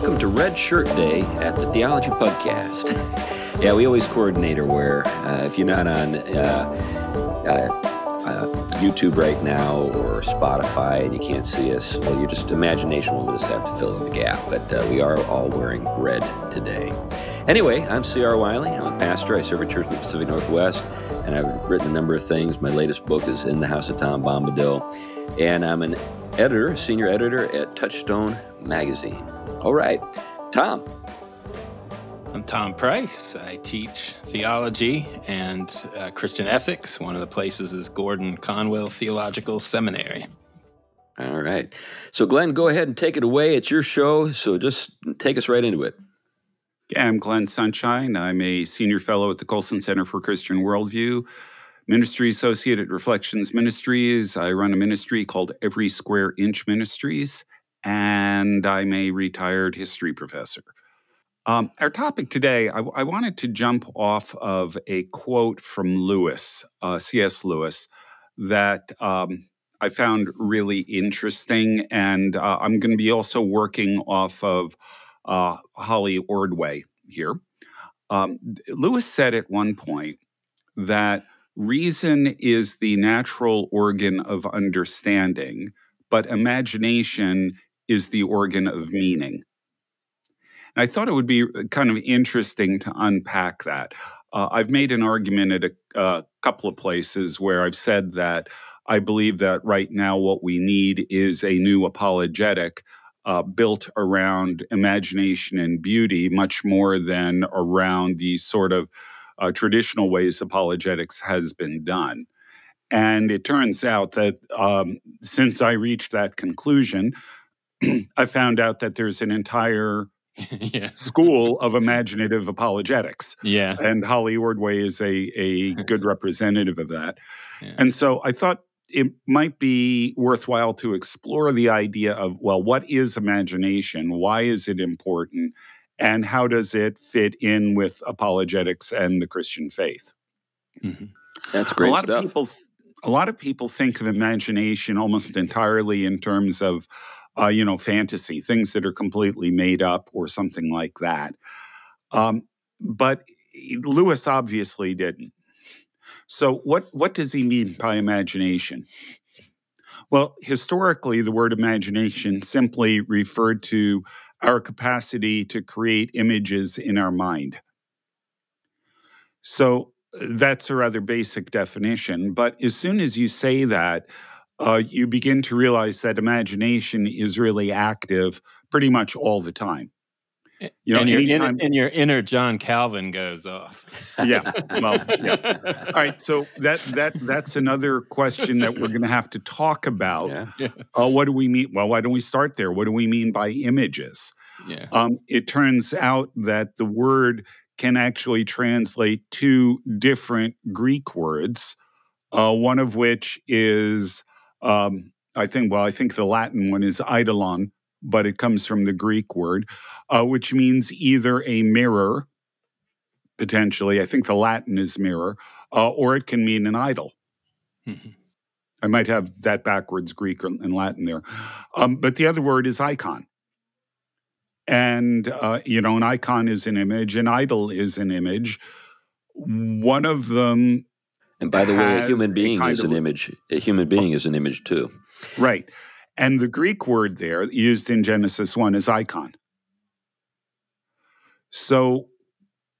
welcome to Red Shirt Day at the Theology Pugcast. yeah, we always coordinate our wear. Uh, if you're not on uh, uh, uh, YouTube right now or Spotify and you can't see us, well, your just imagination will just have to fill in the gap. But uh, we are all wearing red today. Anyway, I'm C.R. Wiley. I'm a pastor. I serve a church in the Pacific Northwest, and I've written a number of things. My latest book is In the House of Tom Bombadil, and I'm an editor, senior editor at Touchstone Magazine. All right, Tom. I'm Tom Price. I teach theology and uh, Christian ethics. One of the places is Gordon Conwell Theological Seminary. All right. So, Glenn, go ahead and take it away. It's your show, so just take us right into it. Yeah, I'm Glenn Sunshine. I'm a senior fellow at the Colson Center for Christian Worldview, ministry associate at Reflections Ministries. I run a ministry called Every Square Inch Ministries and I'm a retired history professor. Um, our topic today, I, I, wanted to jump off of a quote from Lewis, uh, C.S. Lewis, that um, I found really interesting. And uh, I'm going to be also working off of uh, Holly Ordway here. Um, Lewis said at one point that reason is the natural organ of understanding, but imagination is the organ of meaning. And I thought it would be uh, kind of interesting to unpack that. Uh, I've made an argument at a, couple of places where I've said that I believe that right now what we need is a new apologetic uh, built around imagination and beauty, much more than around the sort of uh, traditional ways apologetics has been done. And it turns out that um, since I reached that conclusion, I found out that there's an entire yeah. school of imaginative apologetics. Yeah. And Holly Ordway is a, a good representative of that. Yeah. And so I thought it might be worthwhile to explore the idea of, well, what is imagination? Why is it important? And how does it fit in with apologetics and the Christian faith? Mm-hmm. That's great a lot stuff. Of people, a lot of people think of imagination almost entirely in terms of uh, you know, fantasy, things that are completely made up or something like that. Um, but Lewis obviously didn't. So, what, what does he mean by imagination? Well, historically, the word imagination simply referred to our capacity to create images in our mind. So, that's a rather basic definition. But as soon as you say that, uh, you begin to realize that imagination is really active pretty much all the time. You know, and your, anytime, inner, and your inner John Calvin goes off. yeah. Well, yeah. All right. So that that that's another question that we're going to have to talk about. Yeah. Uh, what do we mean? Well, why don't we start there? What do we mean by images? Yeah. Um, it turns out that the word can actually translate two different Greek words. Uh, one of which is um, I think, well, I think the Latin one is eidolon, but it comes from the Greek word, uh, which means either a mirror, potentially. I think the Latin is mirror, uh, or it can mean an idol. Mm-hmm. I might have that backwards Greek and Latin there. Um, but the other word is icon. And, uh, you know, an icon is an image, an idol is an image. One of them and by the way, a human being is an image. A human being is an image too. Right. And the Greek word there used in Genesis 1 is icon. So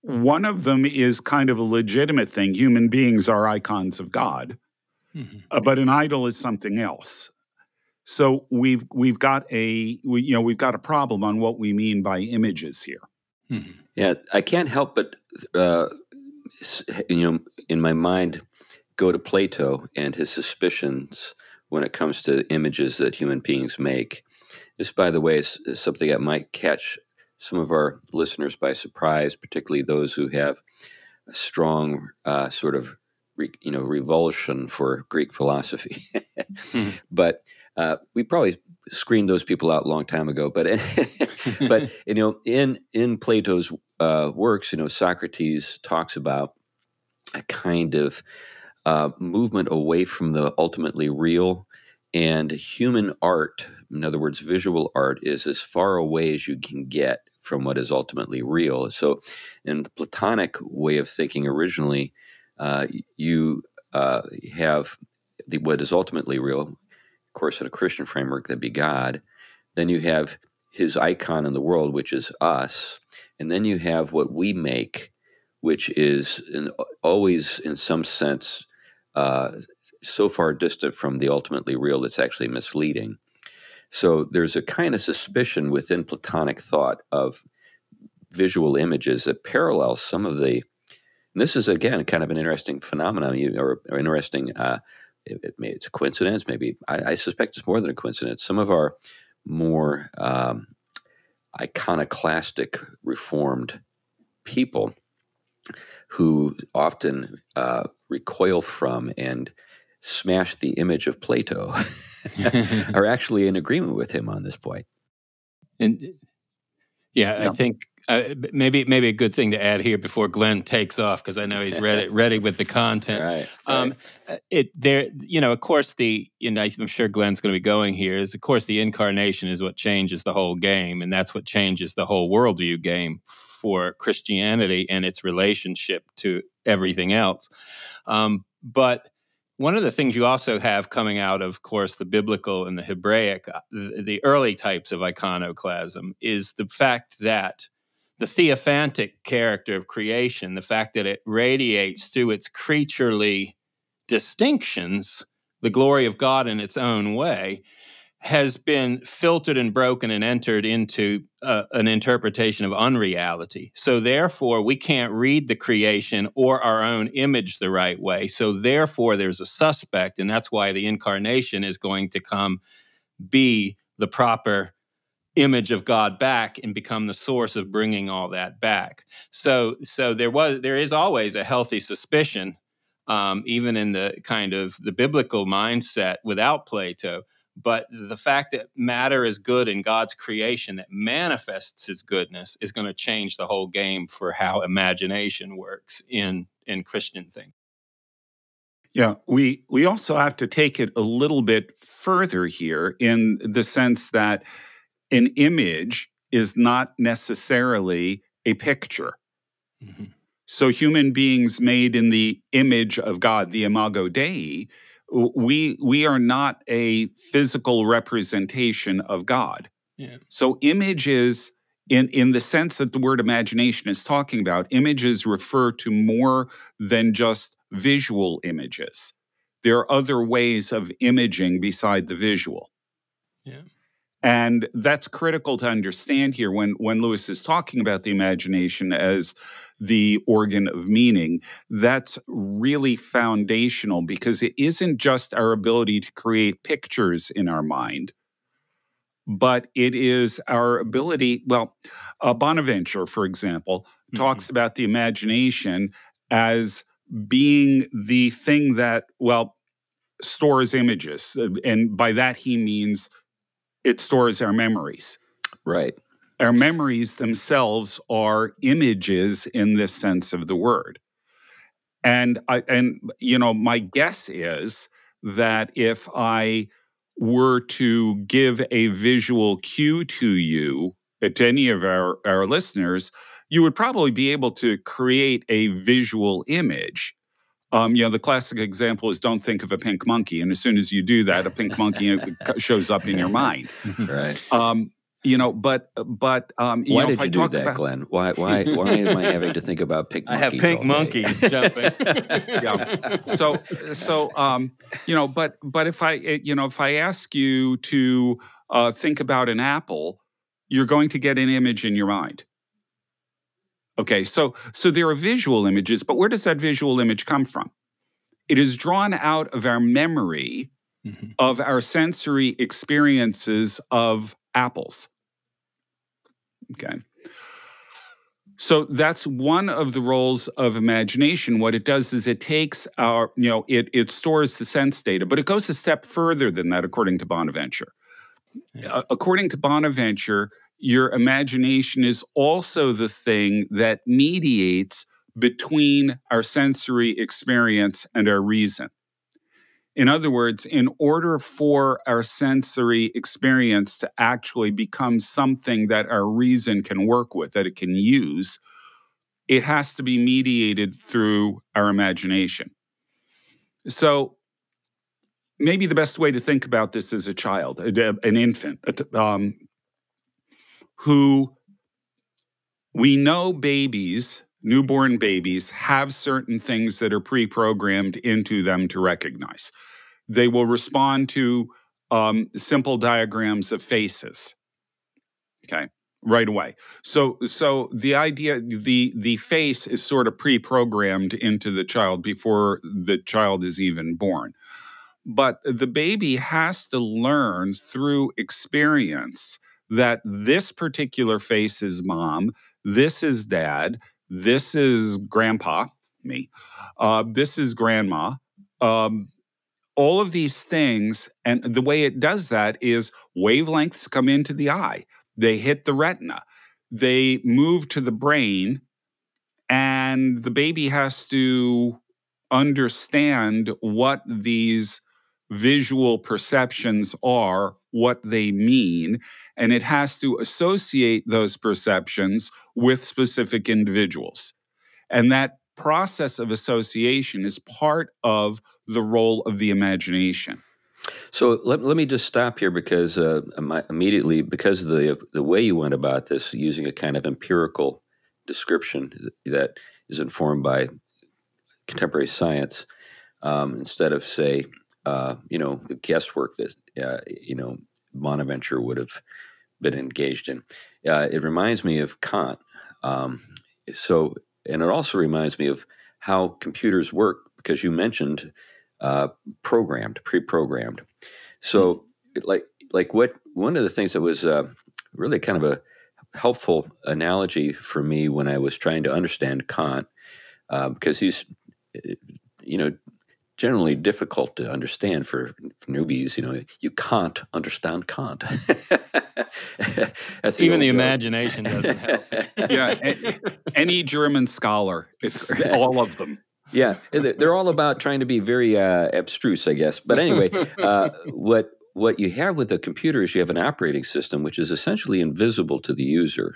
one of them is kind of a legitimate thing. Human beings are icons of God, mm-hmm. uh, but an idol is something else. So we've we've got a we, you know we've got a problem on what we mean by images here. Mm-hmm. Yeah, I can't help but uh, you know in my mind go to Plato and his suspicions when it comes to images that human beings make. This, by the way, is, is something that might catch some of our listeners by surprise, particularly those who have a strong uh, sort of re, you know revulsion for Greek philosophy. mm-hmm. But uh, we probably screened those people out a long time ago. But but you know in in Plato's uh, works, you know Socrates talks about a kind of uh, movement away from the ultimately real and human art, in other words, visual art, is as far away as you can get from what is ultimately real. So, in the Platonic way of thinking, originally, uh, you uh, have the, what is ultimately real. Of course, in a Christian framework, that'd be God. Then you have His icon in the world, which is us, and then you have what we make, which is in, always, in some sense, uh, so far distant from the ultimately real that's actually misleading. So there's a kind of suspicion within Platonic thought of visual images that parallels some of the. And this is again kind of an interesting phenomenon, or, or interesting. Uh, it, it may, it's a coincidence, maybe. I, I, suspect it's more than a coincidence. Some of our more um, iconoclastic Reformed people who often uh, recoil from and smash the image of Plato are actually in agreement with him on this point. And yeah, yeah. I think uh, maybe maybe a good thing to add here before Glenn takes off because I know he's ready ready with the content. Right, um, right. Um, it there, you know, of course the you know I'm sure Glenn's going to be going here is of course the incarnation is what changes the whole game, and that's what changes the whole worldview game for Christianity and its relationship to everything else. Um, but one of the things you also have coming out of, course, the biblical and the Hebraic, uh, the, the early types of iconoclasm, is the fact that the theophanic character of creation, the fact that it radiates through its creaturely distinctions the glory of God in its own way, has been filtered and broken and entered into uh, an interpretation of unreality. So, therefore, we can't read the creation or our own image the right way. So, therefore, there's a suspect, and that's why the incarnation is going to come be the proper image of God back and become the source of bringing all that back. So, so there was, there is always a healthy suspicion, um, even in the kind of the biblical mindset without Plato but the fact that matter is good in God's creation that manifests his goodness is going to change the whole game for how imagination works in in Christian thinking. Yeah, we we also have to take it a little bit further here in the sense that an image is not necessarily a picture. Mm-hmm. So human beings made in the image of God, the imago Dei, we we are not a physical representation of God. Yeah. So images in in the sense that the word imagination is talking about, images refer to more than just visual images. There are other ways of imaging beside the visual. Yeah. And that's critical to understand here when, when Lewis is talking about the imagination as the organ of meaning. That's really foundational because it isn't just our ability to create pictures in our mind, but it is our ability. Well, uh, Bonaventure, for example, mm-hmm. talks about the imagination as being the thing that, well, stores images. And by that, he means it stores our memories. Right. Our memories themselves are images in this sense of the word. And I and you know, my guess is that if I were to give a visual cue to you, uh, to any of our, our listeners, you would probably be able to create a visual image um, you know, the classic example is don't think of a pink monkey, and as soon as you do that, a pink monkey shows up in your mind. Right. Um, you know, but but um, why know, did you do that, about... Glenn? Why why why am I having to think about pink? monkeys I have pink monkeys jumping. yeah. So so um, you know, but but if I eh, you know if I ask you to uh, think about an apple, you're going to get an image in your mind. Okay, so so there are visual images, but where does that visual image come from? It is drawn out of our memory mm-hmm. of our sensory experiences of apples. Okay. So that's one of the roles of imagination. What it does is it takes our, you know, it it stores the sense data, but it goes a step further than that, according to Bonaventure. Yeah. Uh, according to Bonaventure, your imagination is also the thing that mediates between our sensory experience and our reason. In other words, in order for our sensory experience to actually become something that our reason can work with, that it can use, it has to be mediated through our imagination. So, maybe the best way to think about this is a child, an infant, um, who we know babies, newborn babies, have certain things that are pre programmed into them to recognize. They will respond to um, simple diagrams of faces. Okay right away. So so the idea the the face is sort of pre-programmed into the child before the child is even born. But the baby has to learn through experience that this particular face is mom, this is dad, this is grandpa, me, uh, this is grandma. Um, all of these things, and the way it does that is wavelengths come into the eye they hit the retina, they move to the brain, and the baby has to understand what these visual perceptions are, what they mean, and it has to associate those perceptions with specific individuals. And that process of association is part of the role of the imagination. So let, let me just stop here because uh, immediately, because of the the way you went about this, using a kind of empirical description that is informed by contemporary science, um, instead of say, uh, you know, the guesswork that uh, you know Bonaventure would have been engaged in. Uh, it reminds me of Kant. Um, so, and it also reminds me of how computers work because you mentioned uh, programmed, pre-programmed. So, mm-hmm. like, like what one of the things that was uh, really kind of a helpful analogy for me when I was trying to understand Kant, uh, because he's, you know, generally difficult to understand for, for newbies. You know, you can't understand Kant. That's Even the, the imagination doesn't help. yeah, any German scholar, it's all of them yeah, they're all about trying to be very uh, abstruse, I guess. But anyway, uh, what what you have with a computer is you have an operating system which is essentially invisible to the user,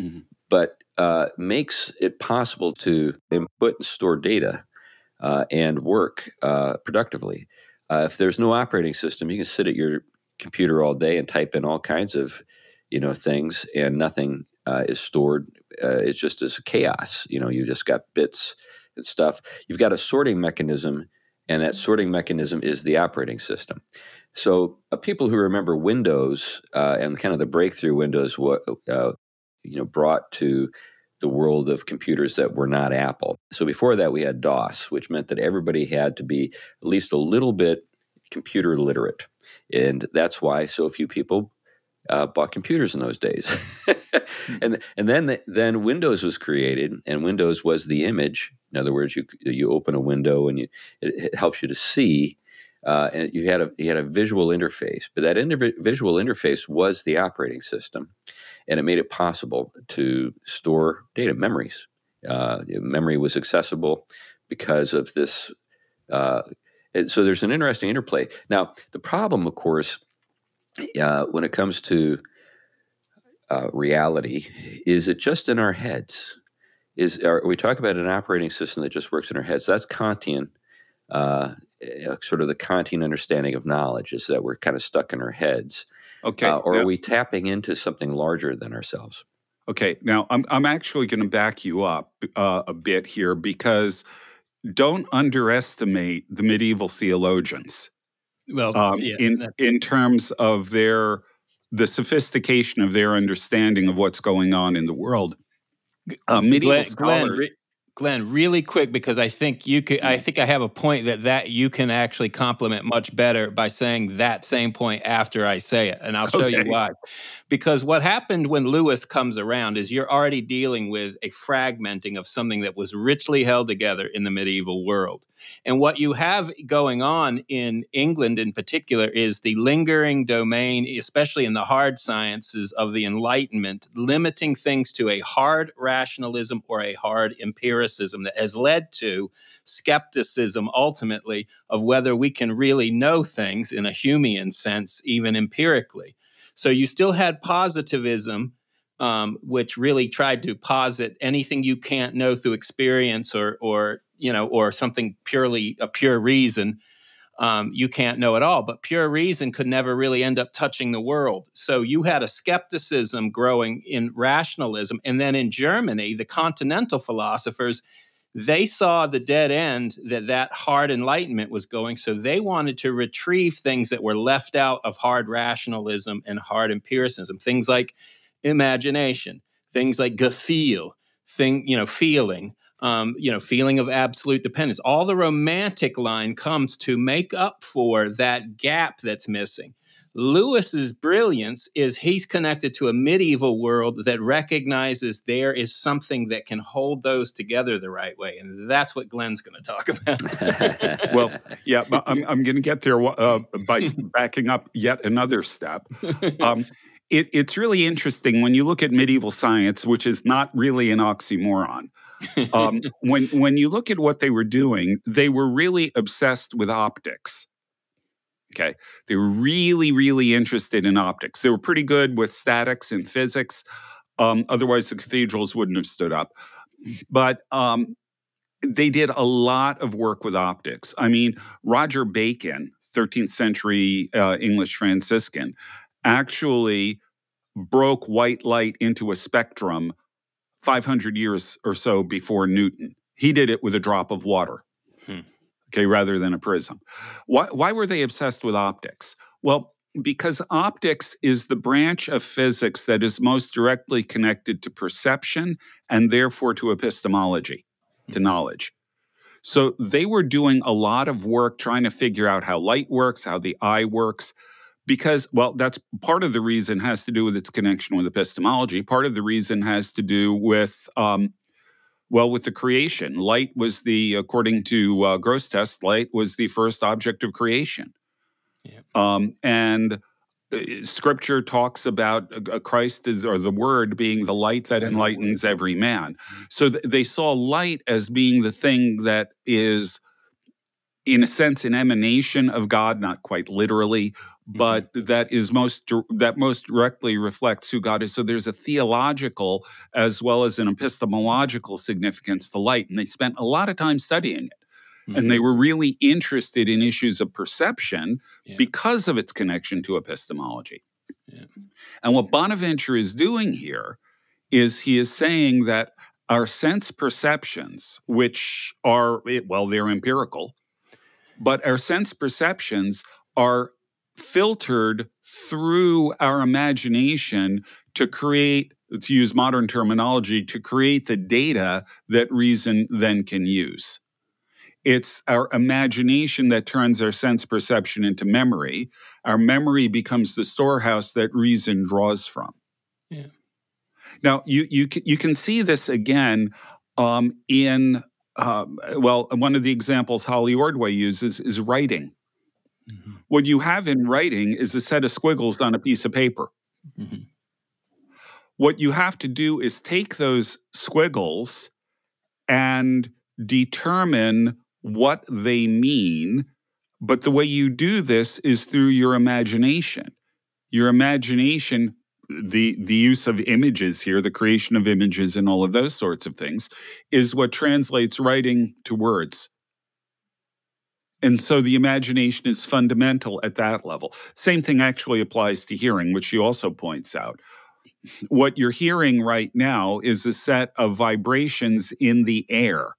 mm-hmm. but uh, makes it possible to input and store data uh, and work uh, productively. Uh, if there's no operating system, you can sit at your computer all day and type in all kinds of you know things, and nothing is stored. it's just as chaos. You know, you just got bits and stuff, you've got a sorting mechanism, and that sorting mechanism is the operating system. So, uh, people who remember Windows uh, and kind of the breakthrough Windows, what uh, you know, brought to the world of computers that were not Apple. So before that, we had DOS, which meant that everybody had to be at least a little bit computer literate, and that's why so few people uh, bought computers in those days. And and then the, then Windows was created, and Windows was the image. In other words, you you open a window and you it, it helps you to see. Uh, and you had a you had a visual interface, but that indiv- visual interface was the operating system, and it made it possible to store data memories. Uh, memory was accessible because of this. Uh, so there's an interesting interplay. Now the problem, of course, uh, when it comes to uh, reality, is it just in our heads? Is are, we talk about an operating system that just works in our heads? That's Kantian, uh, eh, sort of the Kantian understanding of knowledge is that we're kind of stuck in our heads. Okay, uh, or are we tapping into something larger than ourselves? Okay, now I'm I'm actually going to back you up uh, a bit here because don't underestimate the medieval theologians. Well, um, yeah, in in terms of their the sophistication of their understanding of what's going on in the world. Uh, medieval Glenn, scholars. Glenn, Glenn, really quick because I think you could. I hmm. think I have a point that that you can actually complement much better by saying that same point after I say it, and I'll show okay. you why. Because what happened when Lewis comes around is you're already dealing with a fragmenting of something that was richly held together in the medieval world. And what you have going on in England in particular is the lingering domain, especially in the hard sciences of the Enlightenment, limiting things to a hard rationalism or a hard empiricism that has led to skepticism ultimately of whether we can really know things in a Humean sense, even empirically. So you still had positivism um, which really tried to posit anything you can't know through experience or or you know or something purely a pure reason um, you can't know at all but pure reason could never really end up touching the world. So you had a skepticism growing in rationalism and then in germany the continental philosophers they saw the dead end that that hard enlightenment was going so they wanted to retrieve things that were left out of hard rationalism and hard empiricism things like imagination, things like Gefühl, thing, you know, feeling, um, you know, feeling of absolute dependence. All the romantic line comes to make up for that gap that's missing. Lewis's brilliance is he's connected to a medieval world that recognizes there is something that can hold those together the right way, and that's what Glenn's going to talk about. well, yeah, I'm, I'm going to get there uh, by backing up yet another step. Um, it, it's really interesting when you look at medieval science, which is not really an oxymoron. Um, when when you look at what they were doing, they were really obsessed with optics. Okay, they were really really interested in optics. They were pretty good with statics and physics. Um, otherwise, the cathedrals wouldn't have stood up. But um, they did a lot of work with optics. I mean, Roger Bacon, 13th century uh, English Franciscan, actually broke white light into a spectrum 500 years or so before Newton. He did it with a drop of water, hmm. okay, rather than a prism. Why, why were they obsessed with optics? Well, because optics is the branch of physics that is most directly connected to perception and therefore to epistemology, to hmm. knowledge. So they were doing a lot of work trying to figure out how light works, how the eye works, because well that's part of the reason has to do with its connection with epistemology. Part of the reason has to do with um, well with the creation. Light was the according to uh, Test, light was the first object of creation. Yeah. um, and uh, scripture talks about uh, christ is or the word being the light that enlightens every man. So th- they saw light as being the thing that is in a sense an emanation of god not quite literally Mm-hmm. but that is most that most directly reflects who God is. So there's a theological as well as an epistemological significance to light, and they spent a lot of time studying it. Mm-hmm. And they mm-hmm. were really interested in issues of perception yeah. because of its connection to epistemology. Yeah. And what Bonaventure is doing here is he is saying that our sense perceptions, which are, well, they're empirical, but our sense perceptions are filtered through our imagination to create to use modern terminology to create the data that reason then can use. It's our imagination that turns our sense perception into memory. Our memory becomes the storehouse that reason draws from. Yeah. now you you you can see this again um, in um, well one of the examples holly ordway uses is writing Mm-hmm. What you have in writing is a set of squiggles on a piece of paper. Mm-hmm. What you have to do is take those squiggles and determine what they mean. But the way you do this is through your imagination. Your imagination, the, the use of images here, the creation of images, and all of those sorts of things, is what translates writing to words. And so the imagination is fundamental at that level. Same thing actually applies to hearing, which she also points out. What you're hearing right now is a set of vibrations in the air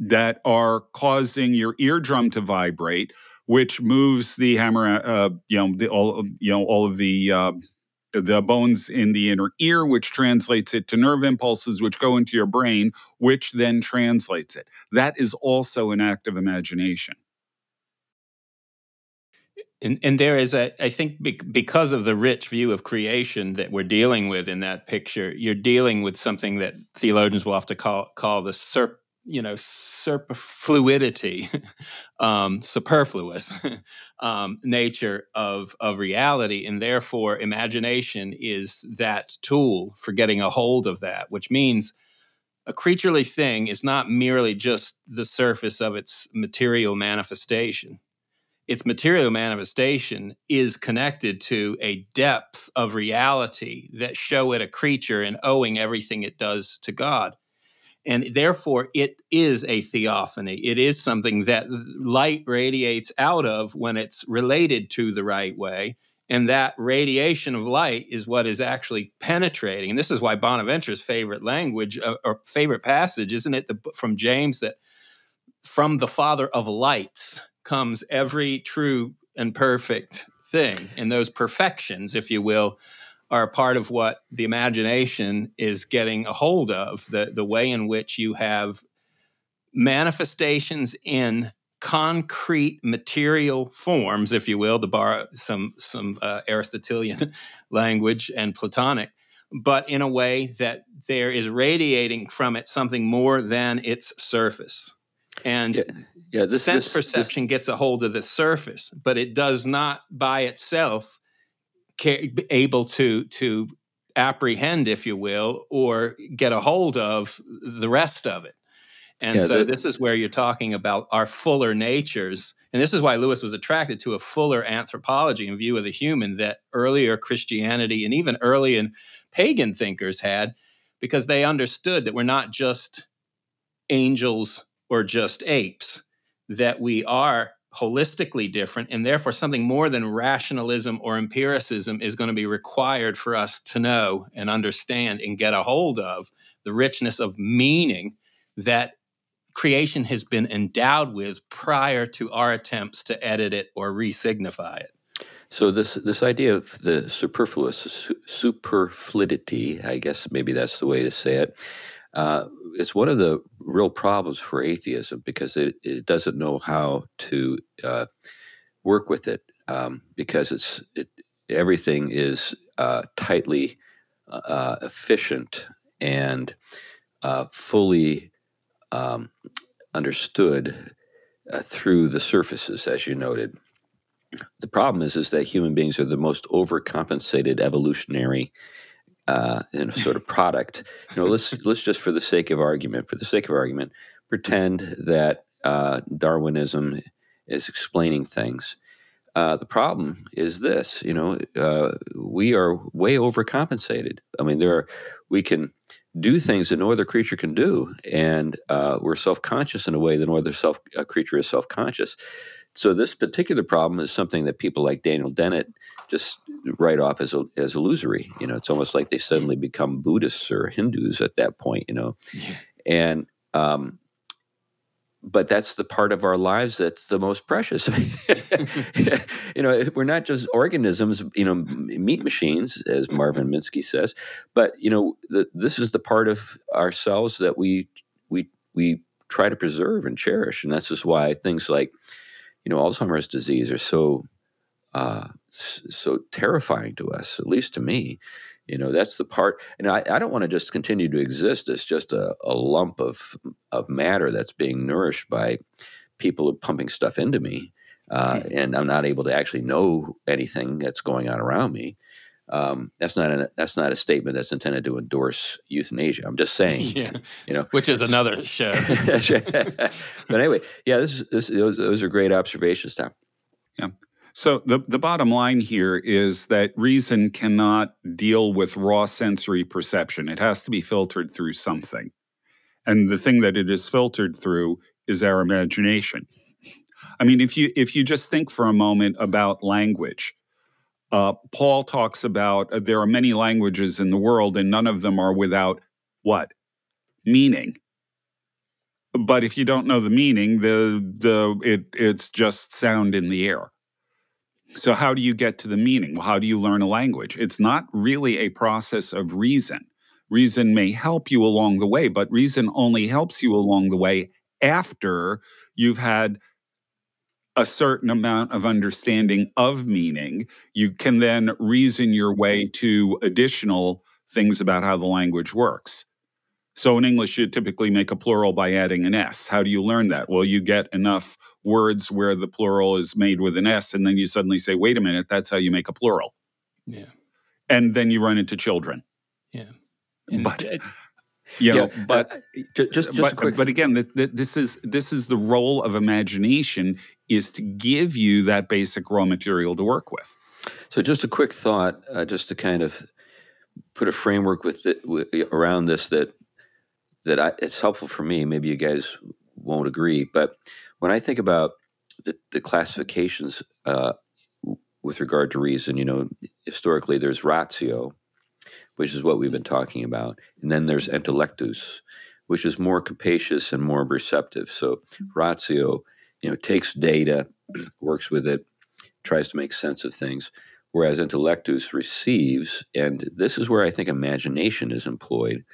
that are causing your eardrum to vibrate, which moves the hammer, uh, you know, the, all, you know, all of the uh, the bones in the inner ear, which translates it to nerve impulses, which go into your brain, which then translates it. That is also an act of imagination. And, and there is a, I think, because of the rich view of creation that we're dealing with in that picture, you're dealing with something that theologians will often call call the you know superfluidity um, superfluous um, nature of of reality and therefore imagination is that tool for getting a hold of that which means a creaturely thing is not merely just the surface of its material manifestation. Its material manifestation is connected to a depth of reality that show it a creature and owing everything it does to god and therefore, it is a theophany. It is something that light radiates out of when it's related to the right way. And that radiation of light is what is actually penetrating. And this is why Bonaventure's favorite language uh, or favorite passage, isn't it, the, from James, that from the Father of lights comes every true and perfect thing. And those perfections, if you will, are part of what the imagination is getting a hold of the, the way in which you have manifestations in concrete material forms, if you will, to borrow some some uh, Aristotelian language and Platonic, but in a way that there is radiating from it something more than its surface. And yeah, yeah this sense this, perception this, gets a hold of the surface, but it does not by itself able to to apprehend, if you will, or get a hold of the rest of it. And yeah, so that, this is where you're talking about our fuller natures. And this is why Lewis was attracted to a fuller anthropology and view of the human that earlier Christianity and even early and pagan thinkers had, because they understood that we're not just angels or just apes, that we are holistically different, and therefore something more than rationalism or empiricism is going to be required for us to know and understand and get a hold of the richness of meaning that creation has been endowed with prior to our attempts to edit it or re-signify it. So this this idea of the superfluous su- I guess maybe that's the way to say it, uh, it's one of the real problems for atheism because it, it doesn't know how to uh, work with it um, because it's it, everything is uh, tightly uh, efficient and uh, fully um, understood uh, through the surfaces, as you noted. The problem is, is that human beings are the most overcompensated evolutionary uh, in a sort of product. You know, let's let's just for the sake of argument, for the sake of argument, pretend that uh, Darwinism is explaining things. Uh, the problem is this: you know, uh, we are way overcompensated. I mean, there are we can do things that no other creature can do, and uh, we're self-conscious in a way that no other self creature is self-conscious. So this particular problem is something that people like Daniel Dennett just write off as as illusory. You know, it's almost like they suddenly become Buddhists or Hindus at that point. You know, yeah. and um, but that's the part of our lives that's the most precious. you know, we're not just organisms, you know, meat machines, as Marvin Minsky says, but you know, the, this is the part of ourselves that we we we try to preserve and cherish, and that's just why things like you know, Alzheimer's disease are so uh, so terrifying to us, at least to me. You know, that's the part, and I, I don't want to just continue to exist as just a, a lump of of matter that's being nourished by people pumping stuff into me, uh, and I'm not able to actually know anything that's going on around me. Um, that's not a that's not a statement that's intended to endorse euthanasia. I'm just saying, yeah. you know, which is another show. but anyway, yeah, this, is, this those, those are great observations, Tom. Yeah. So the the bottom line here is that reason cannot deal with raw sensory perception. It has to be filtered through something, and the thing that it is filtered through is our imagination. I mean, if you if you just think for a moment about language uh, Paul talks about uh, there are many languages in the world, and none of them are without what meaning. But if you don't know the meaning, the the it it's just sound in the air. So how do you get to the meaning? How do you learn a language? It's not really a process of reason. Reason may help you along the way, but reason only helps you along the way after you've had a certain amount of understanding of meaning, you can then reason your way to additional things about how the language works. So in English, you typically make a plural by adding an S. How do you learn that? Well, you get enough words where the plural is made with an S, and then you suddenly say, wait a minute, that's how you make a plural. Yeah. And then you run into children. Yeah. And but you know, yeah, but uh, just just but, quick. But again, this is this is the role of imagination is to give you that basic raw material to work with. So, just a quick thought, uh, just to kind of put a framework with, it, with around this that that I, it's helpful for me. Maybe you guys won't agree, but when I think about the, the classifications uh, with regard to reason, you know, historically there's ratio, which is what we've been talking about, and then there's intellectus, which is more capacious and more receptive. So ratio, you know, takes data, works with it, tries to make sense of things, whereas intellectus receives, and this is where I think imagination is employed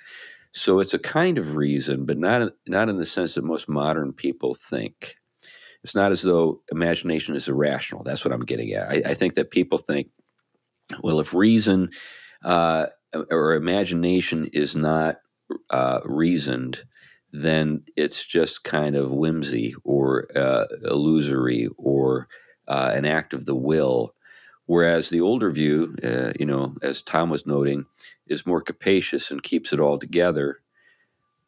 so it's a kind of reason, but not not in the sense that most modern people think. It's not as though imagination is irrational. That's what I'm getting at. I, I think that people think, well, if reason uh, or imagination is not uh, reasoned, then it's just kind of whimsy or uh, illusory or uh, an act of the will. Whereas the older view, uh, you know, as Tom was noting, is more capacious and keeps it all together.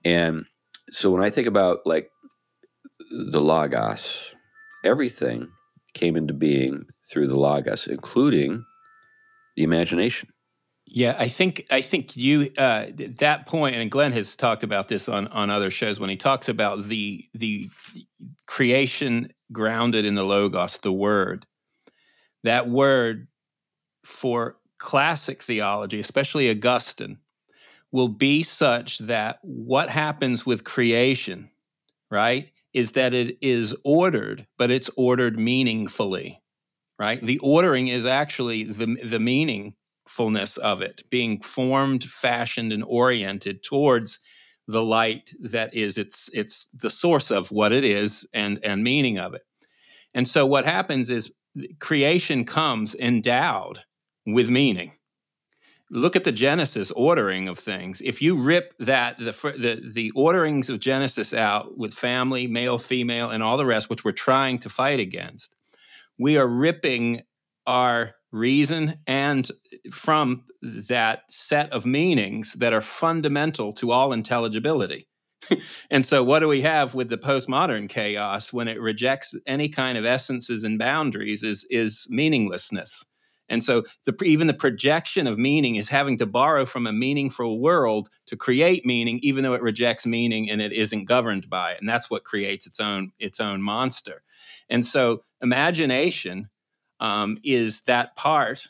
And so when I think about like the Logos, everything came into being through the Logos, including the imagination. Yeah, I think I think you uh, that point, and Glenn has talked about this on on other shows when he talks about the the creation grounded in the logos, the word. That word for classic theology, especially Augustine, will be such that what happens with creation, right, is that it is ordered, but it's ordered meaningfully, right? The ordering is actually the, the meaningfulness of it, being formed, fashioned, and oriented towards the light that is its it's the source of what it is and and meaning of it. And so what happens is creation comes endowed with meaning. Look at the Genesis ordering of things. If you rip that the the the orderings of Genesis out with family, male, female, and all the rest, which we're trying to fight against, we are ripping our reason and from that set of meanings that are fundamental to all intelligibility. and so, what do we have with the postmodern chaos when it rejects any kind of essences and boundaries? Is is meaninglessness. And so the, even the projection of meaning is having to borrow from a meaningful world to create meaning, even though it rejects meaning and it isn't governed by it. And that's what creates its own its own monster. And so imagination um, is that part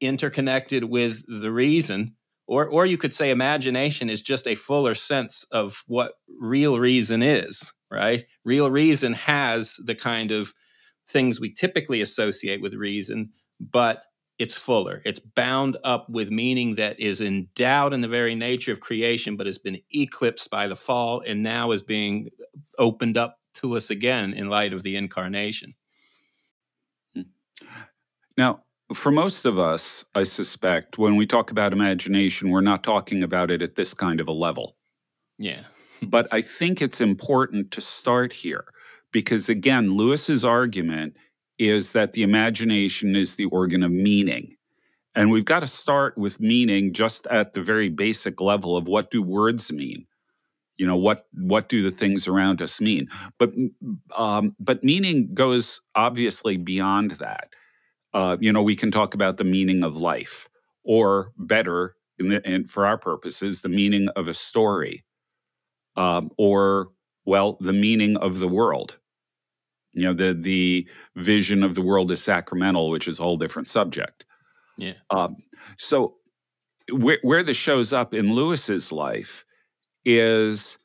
interconnected with the reason. Or, or you could say imagination is just a fuller sense of what real reason is, right? Real reason has the kind of things we typically associate with reason, but it's fuller. It's bound up with meaning that is endowed in the very nature of creation, but has been eclipsed by the fall and now is being opened up to us again in light of the incarnation. Now, for most of us, I suspect when we talk about imagination, we're not talking about it at this kind of a level. Yeah. but I think it's important to start here because, again, Lewis's argument is that the imagination is the organ of meaning. And we've got to start with meaning just at the very basic level of what do words mean? You know, what what do the things around us mean? But um, but meaning goes obviously beyond that. Uh, you know, we can talk about the meaning of life, or better, in the, and for our purposes, the meaning of a story, um, or well, the meaning of the world. You know the the vision of the world is sacramental which is a whole different subject. Yeah. Um, so where, where this shows up in lewis's life is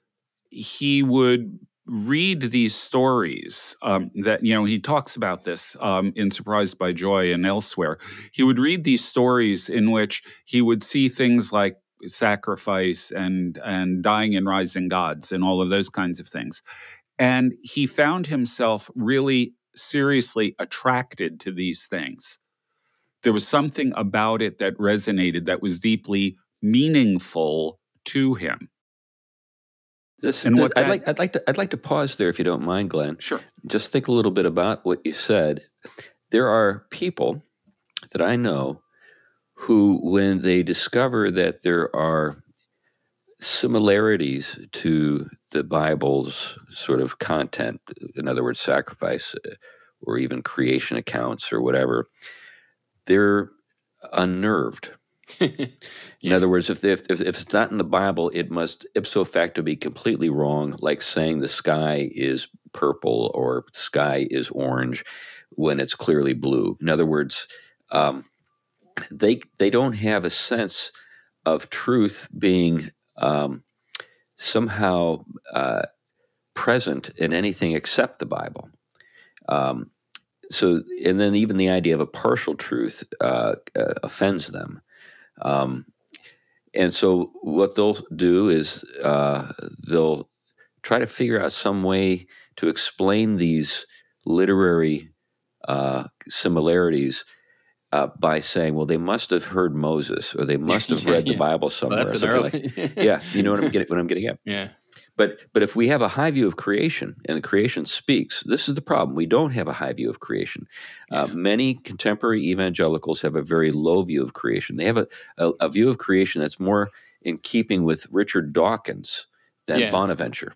he would read these stories um, that you know he talks about this um, in surprised by joy and elsewhere he would read these stories in which he would see things like sacrifice and and dying and rising gods and all of those kinds of things and he found himself really seriously attracted to these things. There was something about it that resonated, that was deeply meaningful to him. This, And what I'd that- like I'd like to I'd like to pause there if you don't mind, Glenn. Sure. Just think a little bit about what you said. There are people that I know who, when they discover that there are similarities to the Bible's sort of content, in other words, sacrifice uh, or even creation accounts or whatever, they're unnerved. In other words, if, if, if it's not in the Bible, it must ipso facto be completely wrong, like saying the sky is purple or sky is orange when it's clearly blue. In other words, um, they they don't have a sense of truth being um, somehow uh, present in anything except the Bible. Um, so, and then even the idea of a partial truth uh, uh, offends them. Um, and so, what they'll do is uh, they'll try to figure out some way to explain these literary uh, similarities uh, by saying, "Well, they must have heard Moses, or they must have Yeah, read the yeah. Bible Well, somewhere." that's or an something like- early. yeah, you know what I'm getting. What I'm getting at. yeah. But but if we have a high view of creation and the creation speaks, this is the problem. We don't have a high view of creation. Uh, many contemporary evangelicals have a very low view of creation. They have a, a, a view of creation that's more in keeping with Richard Dawkins than Yeah. Bonaventure.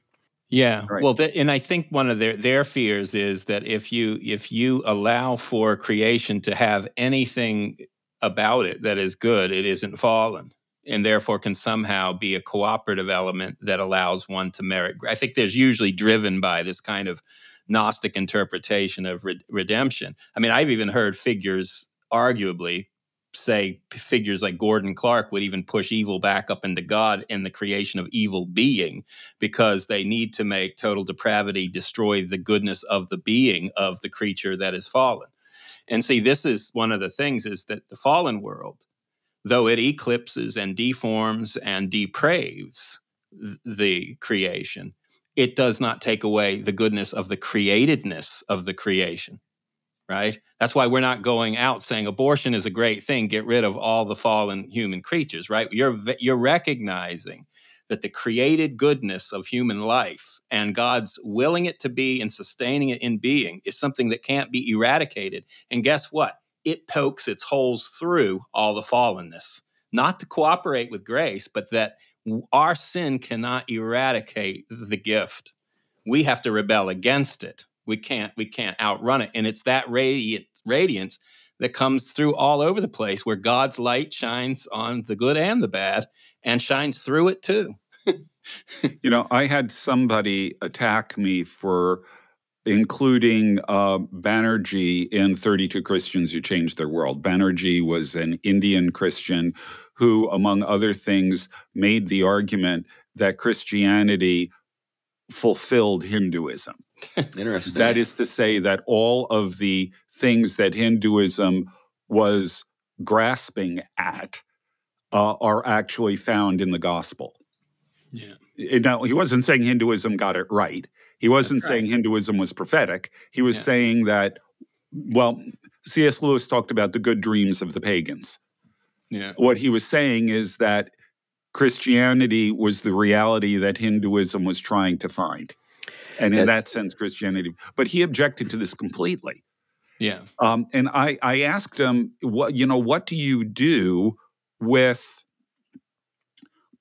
Yeah. Right. Well, th- and I think one of their their fears is that if you if you allow for creation to have anything about it that is good, it isn't fallen, and therefore can somehow be a cooperative element that allows one to merit. I think there's usually driven by this kind of Gnostic interpretation of re- redemption. I mean, I've even heard figures, arguably, say figures like Gordon Clark would even push evil back up into God and the creation of evil being because they need to make total depravity destroy the goodness of the being of the creature that is fallen. And see, this is one of the things is that the fallen world, though it eclipses and deforms and depraves th- the creation, it does not take away the goodness of the createdness of the creation. Right? That's why we're not going out saying abortion is a great thing, get rid of all the fallen human creatures, right? You're you're recognizing that the created goodness of human life and God's willing it to be and sustaining it in being is something that can't be eradicated. And guess what? It pokes its holes through all the fallenness, not to cooperate with grace, but that our sin cannot eradicate the gift. We have to rebel against it. We can't we can't outrun it. And it's that radiant radiance that comes through all over the place where God's light shines on the good and the bad and shines through it too. You know, I had somebody attack me for including uh, Banerjee in 32 Christians Who Changed Their World. Banerjee was an Indian Christian who, among other things, made the argument that Christianity fulfilled Hinduism. Interesting. That is to say, that all of the things that Hinduism was grasping at uh, are actually found in the gospel. Yeah. Now, he wasn't saying Hinduism got it right. He wasn't right. saying Hinduism was prophetic. He was Yeah. saying that, well, C.S. Lewis talked about the good dreams of the pagans. Yeah. What he was saying is that Christianity was the reality that Hinduism was trying to find. And in That- that sense, Christianity. But he objected to this completely. Yeah. Um, and I, I asked him, what you know, what do you do with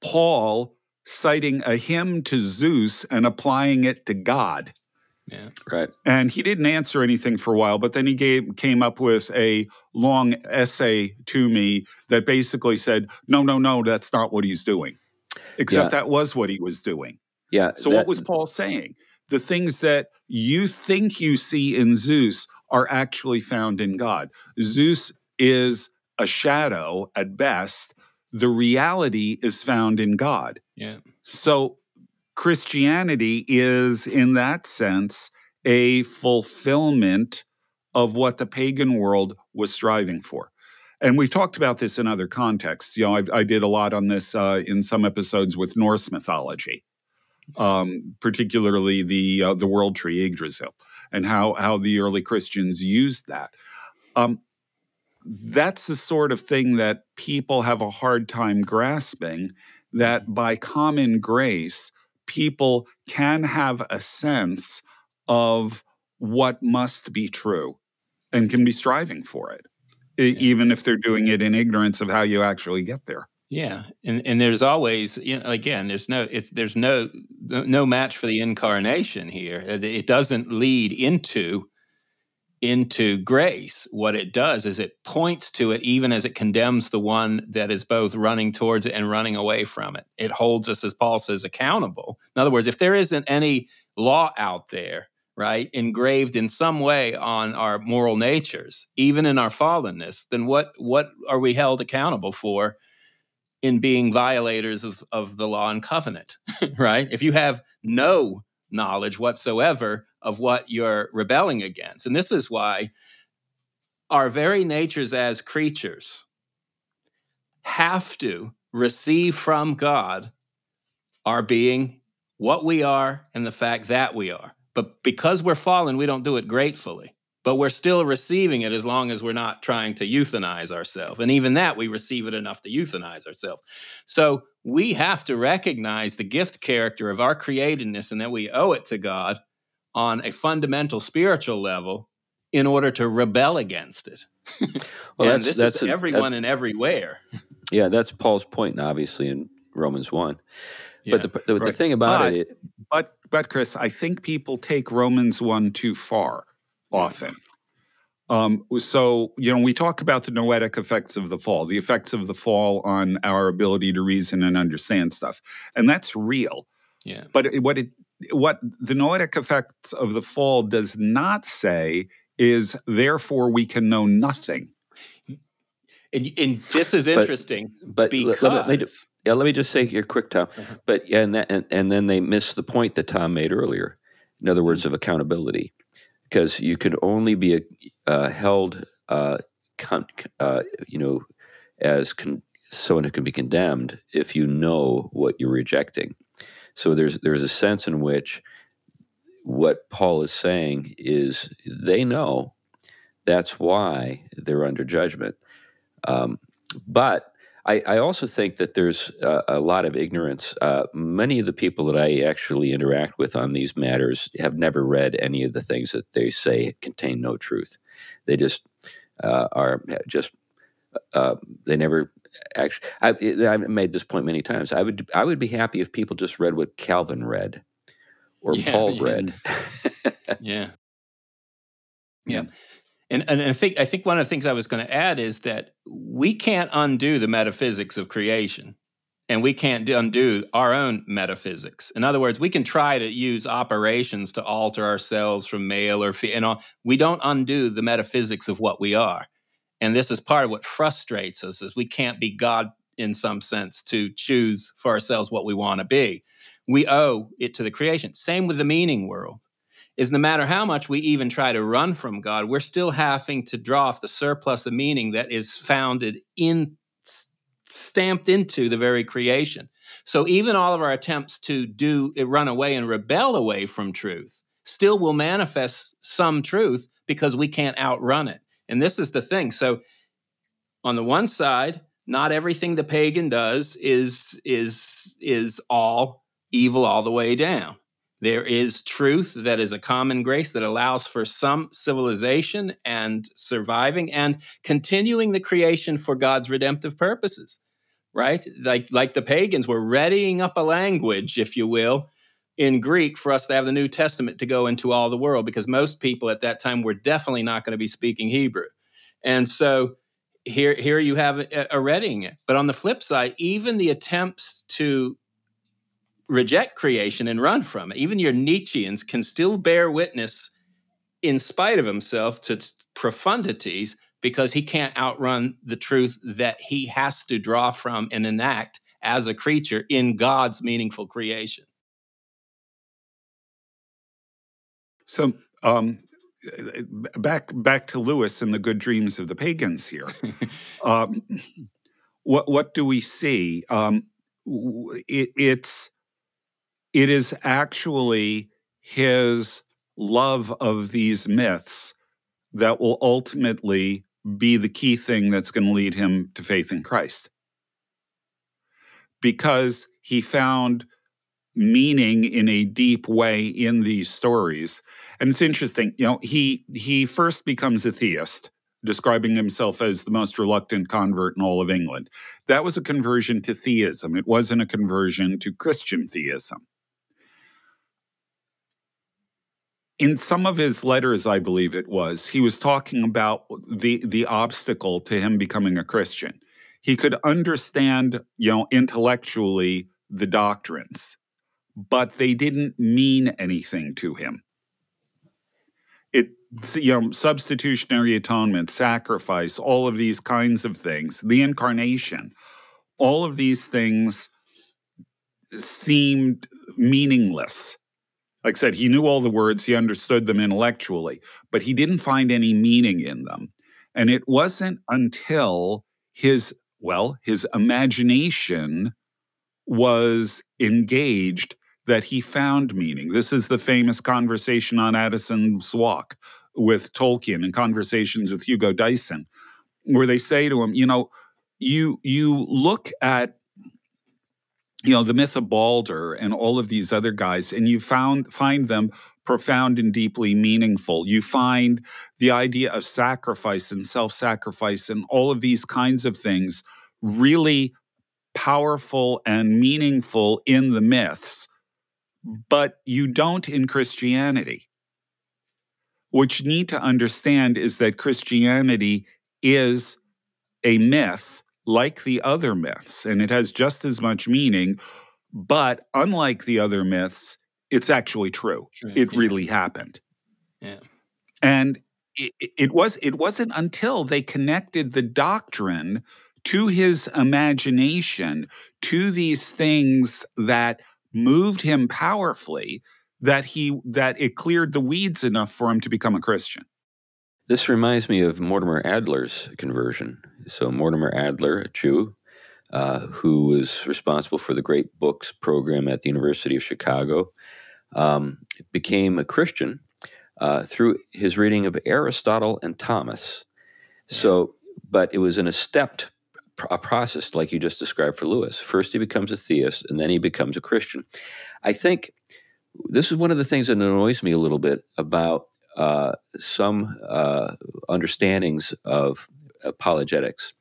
Paul citing a hymn to Zeus and applying it to God? Yeah. right. And he didn't answer anything for a while, but then he gave, came up with a long essay to me that basically said, no, no, no, that's not what he's doing. Except Yeah. that was what he was doing. Yeah. So that- what was Paul saying? The things that you think you see in Zeus are actually found in God. Zeus is a shadow at best. The reality is found in God. Yeah. So Christianity is, in that sense, a fulfillment of what the pagan world was striving for. And we've talked about this in other contexts. You know, I, I did a lot on this uh, in some episodes with Norse mythology, um, particularly the uh, the world tree Yggdrasil, and how how the early Christians used that. Um, that's the sort of thing that people have a hard time grasping. That mm-hmm. by common grace, people can have a sense of what must be true and can be striving for it, yeah. even if they're doing it in ignorance of how you actually get there. Yeah, and and there's always you know again there's no it's there's no no match for the incarnation here. It doesn't lead into into grace. What it does is it points to it even as it condemns the one that is both running towards it and running away from it. It holds us as Paul says accountable. In other words, if there isn't any law out there right, engraved in some way on our moral natures, even in our fallenness, then what what are we held accountable for in being violators of, of the law and covenant, right? If you have no knowledge whatsoever of what you're rebelling against. And this is why our very natures as creatures have to receive from God our being, what we are, and the fact that we are. But because we're fallen, we don't do it gratefully. But we're still receiving it as long as we're not trying to euthanize ourselves. And even that, we receive it enough to euthanize ourselves. So we have to recognize the gift character of our createdness and that we owe it to God on a fundamental spiritual level in order to rebel against it. well, and that's, this that's is a, everyone that, and everywhere. yeah, that's Paul's point, obviously, in Romans 1. Yeah, but the, the, right. the, thing about but, it, but but Chris, I think people take Romans one too far often. Um, so you know, we talk about the noetic effects of the fall, the effects of the fall on our ability to reason and understand stuff, and that's real. Yeah. But what it what the noetic effects of the fall does not say is therefore we can know nothing. And, and this is interesting, but, but because let me, yeah, let me just say here quick, Tom. Uh-huh. But yeah, and, that, and and then they miss the point that Tom made earlier. In other words, mm-hmm. of accountability, because you can only be uh, held, uh, con- uh, you know, as con- someone who can be condemned if you know what you're rejecting. So there's there's a sense in which what Paul is saying is they know that's why they're under judgment. Um, but I, I, also think that there's a, a lot of ignorance. Uh, many of the people that I actually interact with on these matters have never read any of the things that they say contain no truth. They just uh, are just uh, they never actually. I, have made this point many times. I would I would be happy if people just read what Calvin read or yeah, Paul yeah. read. yeah. Yeah. And, and I think I think one of the things I was going to add is that we can't undo the metaphysics of creation, and we can't undo our own metaphysics. In other words, we can try to use operations to alter ourselves from male or female. We don't undo the metaphysics of what we are, and this is part of what frustrates us: is we can't be God in some sense to choose for ourselves what we want to be. We owe it to the creation. Same with the meaning world is no matter how much we even try to run from God, we're still having to draw off the surplus of meaning that is founded in stamped into the very creation. So even all of our attempts to do run away and rebel away from truth still will manifest some truth because we can't outrun it. And this is the thing. So on the one side, not everything the pagan does is is is all evil all the way down. There is truth that is a common grace that allows for some civilization and surviving and continuing the creation for God's redemptive purposes, right? Like, like the pagans were readying up a language, if you will, in Greek for us to have the New Testament to go into all the world because most people at that time were definitely not going to be speaking Hebrew. And so here, here you have a, a readying it. But on the flip side, even the attempts to reject creation and run from it. Even your Nietzscheans can still bear witness, in spite of himself, to profundities because he can't outrun the truth that he has to draw from and enact as a creature in God's meaningful creation. So, um, back back to Lewis and the good dreams of the pagans here. um, what what do we see? Um, it, it's it is actually his love of these myths that will ultimately be the key thing that's going to lead him to faith in Christ. Because he found meaning in a deep way in these stories. And it's interesting, you know, he he first becomes a theist, describing himself as the most reluctant convert in all of England. That was a conversion to theism. It wasn't a conversion to Christian theism. In some of his letters i believe it was he was talking about the the obstacle to him becoming a christian he could understand you know intellectually the doctrines but they didn't mean anything to him. It, you know, substitutionary atonement, sacrifice, all of these kinds of things, the incarnation, all of these things seemed meaningless. Like I said, he knew all the words, he understood them intellectually, but he didn't find any meaning in them. And it wasn't until his, well, his imagination was engaged that he found meaning. This is the famous conversation on Addison's Walk with Tolkien and conversations with Hugo Dyson, where they say to him, you know, you you look at you know the myth of Balder and all of these other guys, and you found find them profound and deeply meaningful. You find the idea of sacrifice and self-sacrifice and all of these kinds of things really powerful and meaningful in the myths but you don't in Christianity. What you need to understand is that Christianity is a myth like the other myths, and it has just as much meaning. But unlike the other myths, it's actually true. true it yeah. really happened. Yeah. And it, it was it wasn't until they connected the doctrine to his imagination, to these things that moved him powerfully that he that it cleared the weeds enough for him to become a Christian. This reminds me of Mortimer Adler's conversion. So Mortimer Adler, a Jew, uh, who was responsible for the Great Books program at the University of Chicago, um, became a Christian uh, through his reading of Aristotle and Thomas. So, but it was in a stepped a process like you just described for Lewis. First, he becomes a theist, and then he becomes a Christian. I think this is one of the things that annoys me a little bit about uh, some uh, understandings of apologetics.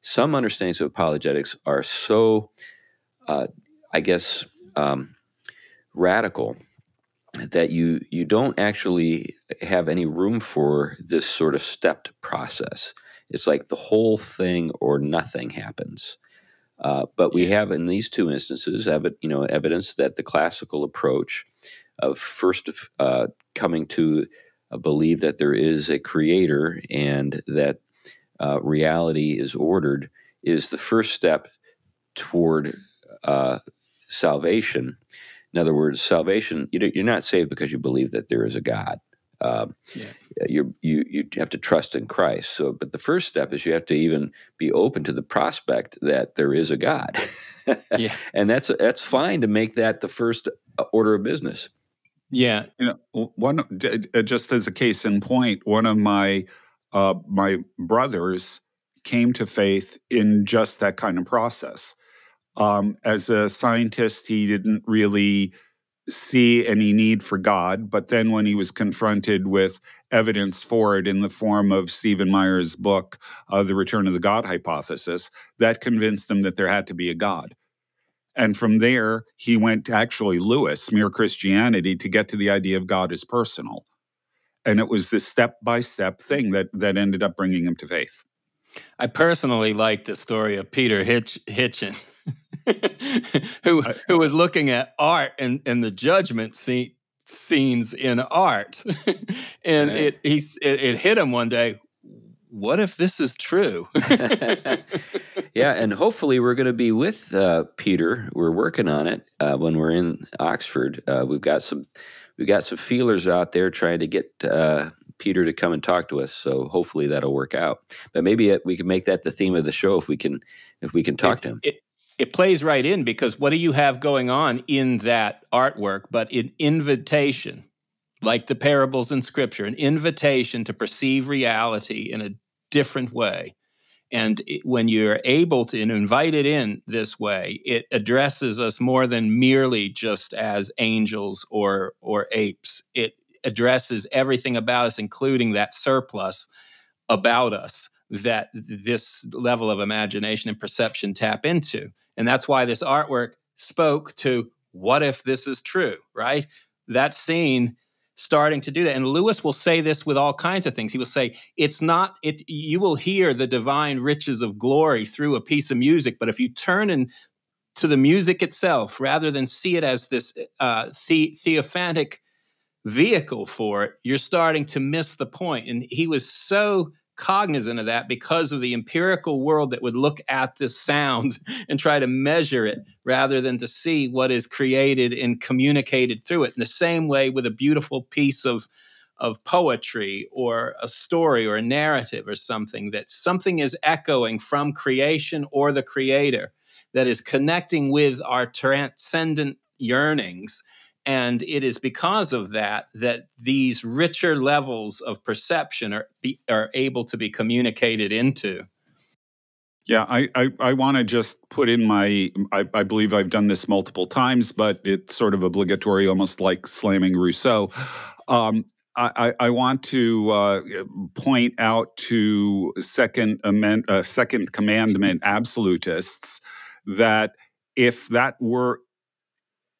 Some understandings of apologetics are so, uh, I guess, um, radical that you you don't actually have any room for this sort of stepped process. It's like the whole thing or nothing happens. Uh, but we have in these two instances, you know, evidence that the classical approach of first uh, coming to believe that there is a creator and that uh, reality is ordered is the first step toward uh, salvation. In other words, salvation, you're not saved because you believe that there is a God. Um, yeah. you you you have to trust in Christ. So, but the first step is you have to even be open to the prospect that there is a God. yeah, and that's that's fine to make that the first uh, order of business. Yeah, you know, one uh, just as a case in point, one of my uh, my brothers came to faith in just that kind of process. Um, as a scientist, he didn't really see any need for God. But then when he was confronted with evidence for it in the form of Stephen Meyer's book, uh, The Return of the God Hypothesis, that convinced him that there had to be a God. And from there, he went to actually Lewis, Mere Christianity, to get to the idea of God as personal. And it was this step by step thing that, that ended up bringing him to faith. I personally like the story of Peter Hitch, Hitchens, who who was looking at art and, and the judgment scene, scenes in art, and right. it he it, it hit him one day. What if this is true? yeah, and hopefully we're going to be with uh, Peter. We're working on it uh, when we're in Oxford. Uh, we've got some we've got some feelers out there trying to get uh, Peter to come and talk to us. So hopefully that'll work out. But maybe it, we can make that the theme of the show if we can if we can talk it, to him. It, it plays right in because what do you have going on in that artwork but an invitation, like the parables in Scripture, an invitation to perceive reality in a different way. And it, when you're able to invite it in this way, it addresses us more than merely just as angels or or apes. It addresses everything about us, including that surplus about us that this level of imagination and perception tap into. And that's why this artwork spoke to what if this is true, right? That scene starting to do that. And Lewis will say this with all kinds of things. He will say, it's not, it, you will hear the divine riches of glory through a piece of music, but if you turn and to the music itself rather than see it as this uh, the, theophanic vehicle for it, you're starting to miss the point. And he was so cognizant of that because of the empirical world that would look at this sound and try to measure it rather than to see what is created and communicated through it. In the same way with a beautiful piece of of poetry or a story or a narrative or something that something is echoing from creation or the creator that is connecting with our transcendent yearnings and it is because of that that these richer levels of perception are, be, are able to be communicated into. Yeah, I, I, I want to just put in my, I, I, believe I've done this multiple times, but it's sort of obligatory, almost like slamming Rousseau. Um, I, I, want to uh, point out to second amend, uh, second commandment absolutists that if that were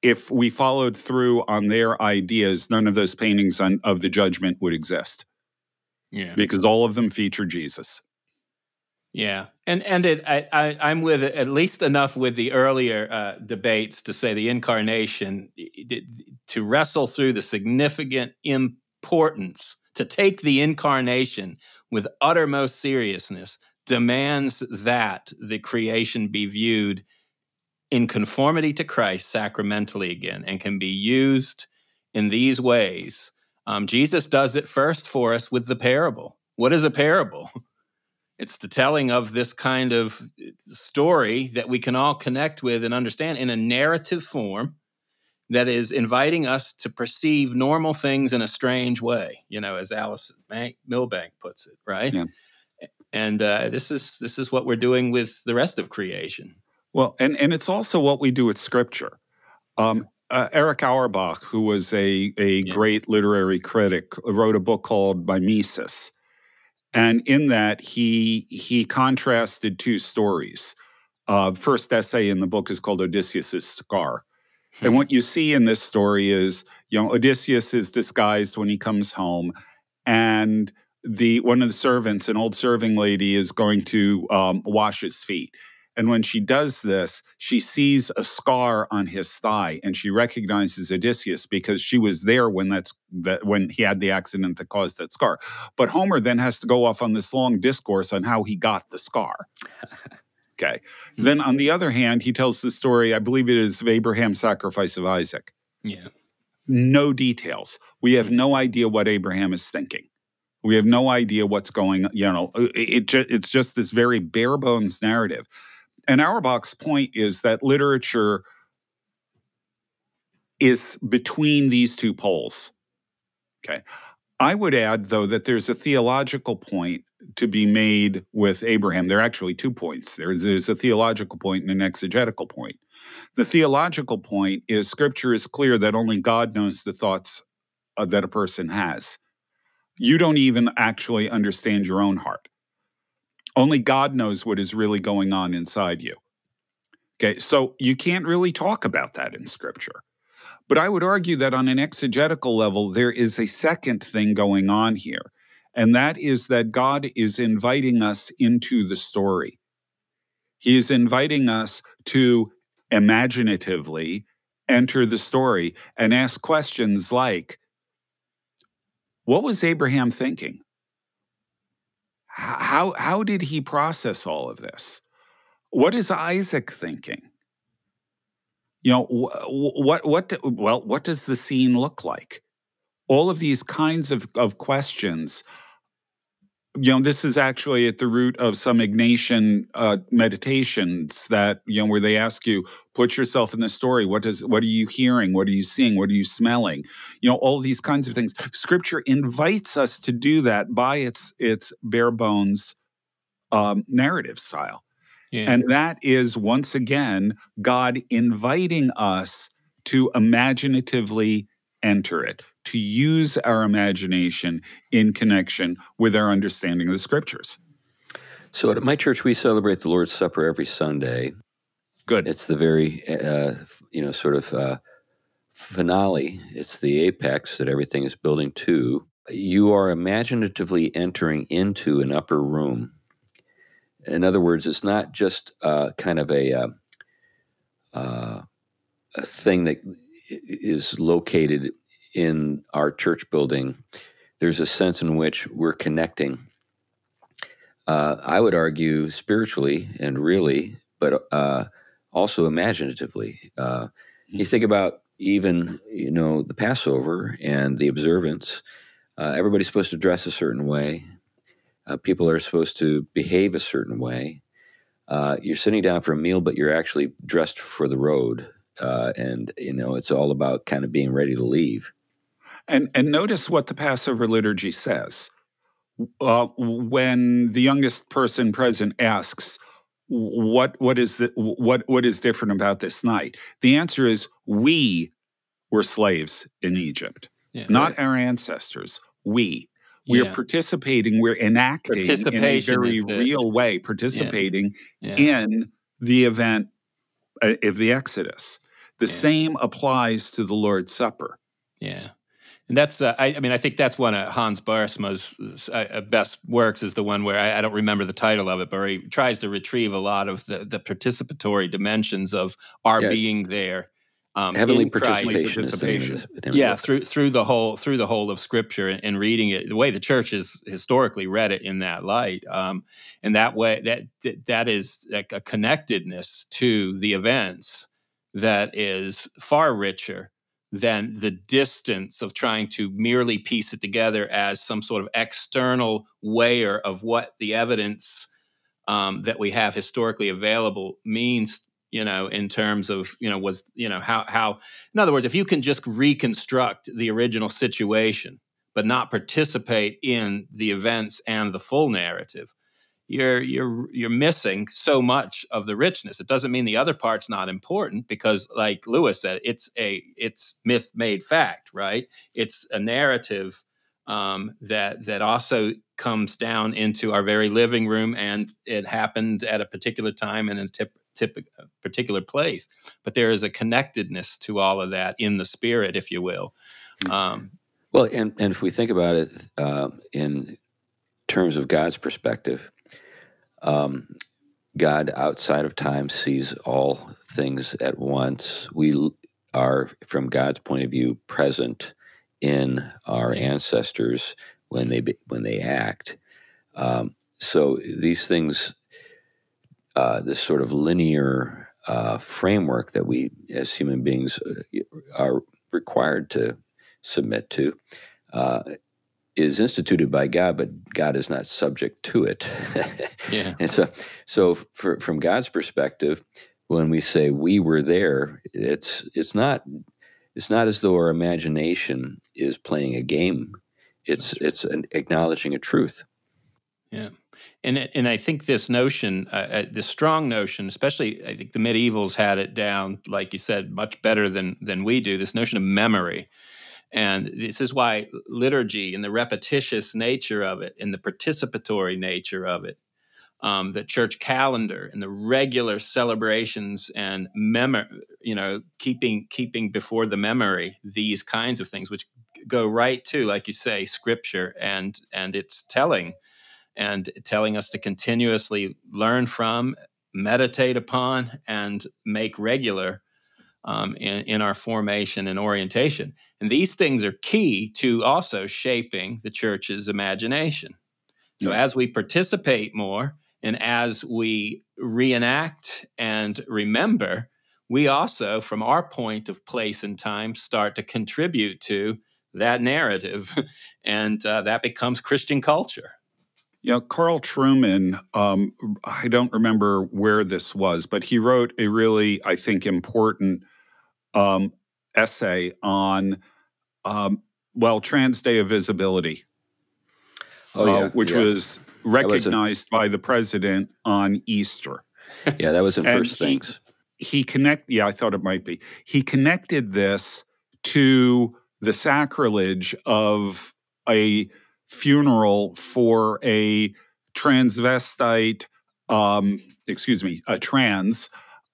if we followed through on their ideas, none of those paintings on, of the judgment would exist. Yeah. Because all of them feature Jesus. Yeah, and and it, I, I am with at least enough with the earlier uh, debates to say the incarnation to wrestle through the significant importance to take the incarnation with uttermost seriousness demands that the creation be viewed in conformity to Christ sacramentally again and can be used in these ways. Um, Jesus does it first for us with the parable. What is a parable? It's the telling of this kind of story that we can all connect with and understand in a narrative form that is inviting us to perceive normal things in a strange way, you know, as Alice Milbank puts it, right? Yeah. And uh, this is this is what we're doing with the rest of creation. Well, and, and it's also what we do with scripture. Um, uh, Erich Auerbach, who was a, a yeah. great literary critic, wrote a book called Mimesis. And in that, he, he contrasted two stories. Uh, first essay in the book is called Odysseus' Scar. And hmm. what you see in this story is, you know, Odysseus is disguised when he comes home, and the one of the servants, an old serving lady, is going to um, wash his feet. And when she does this, she sees a scar on his thigh and she recognizes Odysseus because she was there when that's that when he had the accident that caused that scar. But Homer then has to go off on this long discourse on how he got the scar. Okay. Hmm. then on the other hand, he tells the story, I believe it is of Abraham's sacrifice of Isaac. Yeah. No details. We have no idea what Abraham is thinking. We have no idea what's going on. You know, it, it, it's just this very bare bones narrative and Auerbach's point is that literature is between these two poles. Okay. I would add, though, that there's a theological point to be made with Abraham. There are actually two points. There's, there's a theological point and an exegetical point. The theological point is scripture is clear that only God knows the thoughts uh, that a person has. You don't even actually understand your own heart. Only God knows what is really going on inside you. Okay, so you can't really talk about that in scripture. But I would argue that on an exegetical level, there is a second thing going on here, and that is that God is inviting us into the story. He is inviting us to imaginatively enter the story and ask questions like What was Abraham thinking? How, how did he process all of this? What is Isaac thinking? You know, what, what, well, what does the scene look like? All of these kinds of, of questions you know, this is actually at the root of some Ignatian uh, meditations that you know where they ask you, put yourself in the story. What does what are you hearing? What are you seeing? What are you smelling? You know, all these kinds of things. Scripture invites us to do that by its its bare bones um, narrative style. Yeah. And that is once again God inviting us to imaginatively enter it, to use our imagination in connection with our understanding of the scriptures. So at my church, we celebrate the Lord's Supper every Sunday. Good. It's the very, uh, you know, sort of uh, finale. It's the apex that everything is building to. You are imaginatively entering into an upper room. In other words, it's not just uh, kind of a, uh, uh, a thing that is located in our church building. There's a sense in which we're connecting. Uh, I would argue spiritually and really, but uh, also imaginatively. Uh, you think about even you know the Passover and the observance. Uh, everybody's supposed to dress a certain way. Uh, people are supposed to behave a certain way. Uh, you're sitting down for a meal, but you're actually dressed for the road, uh, and you know it's all about kind of being ready to leave. And and notice what the Passover liturgy says. Uh, when the youngest person present asks, "What what is the what what is different about this night?" The answer is, "We were slaves in Egypt, Yeah. not our ancestors. We." We're Yeah. participating, we're enacting in a very the- real way, participating Yeah. in the event uh, of the Exodus. The Yeah. same applies to the Lord's Supper. Yeah. And that's, uh, I, I mean, I think that's one of Hans Boersma's uh, best works is the one where I, I don't remember the title of it, but where he tries to retrieve a lot of the, the participatory dimensions of our Yeah. being there. Um, Heavenly in participation. is the participation. the- the name of Yeah, through through the whole through the whole of Scripture and, and reading it the way the church has historically read it in that light, um, and that way that that- that is like a connectedness to the events that is far richer than the distance of trying to merely piece it together as some sort of external weigher of what the evidence um, that we have historically available means you know in terms of you know was you know how how in other words if you can just reconstruct the original situation but not participate in the events and the full narrative you're you're you're missing so much of the richness it doesn't mean the other part's not important because like lewis said it's a it's myth made fact right it's a narrative um, that that also comes down into our very living room, and it happened at a particular time and in a tip, tip, particular place. But there is a connectedness to all of that in the spirit, if you will. Um, Well, and, and if we think about it uh, in terms of God's perspective, um, God outside of time sees all things at once. We are, from God's point of view, present in our ancestors when they when they act. Um, so these things, uh, this sort of linear uh, framework that we as human beings uh, are required to submit to, uh, is instituted by God, but God is not subject to it. yeah, and so, so for, from God's perspective, when we say we were there, it's it's not it's not as though our imagination is playing a game. It's it's an acknowledging a truth. yeah. And it- and I think this notion, uh, uh, this strong notion, especially I think the medievals had it down, like you said, much better than than we do. This notion of memory, and this is why liturgy and the repetitious nature of it, and the participatory nature of it, um, the church calendar and the regular celebrations and memory, you know, keeping keeping before the memory these kinds of things, which go right to, like you say, scripture and and it's telling and telling us to continuously learn from, meditate upon, and make regular um, in, in our formation and orientation. And these things are key to also shaping the church's imagination. So Yeah. as we participate more and as we reenact and remember, we also, from our point of place and time, start to contribute to that narrative. and uh, that becomes Christian culture. You know, Carl Trueman, um, I don't remember where this was, but he wrote a really, I think, important um, essay on, um, well, Trans Day of Visibility. Oh, yeah, uh, which yeah. was recognized by the president on Easter. Yeah, that was in First he- Things. He connect. Yeah, I thought it might be. He connected this to the sacrilege of a funeral for a transvestite, um, excuse me, a trans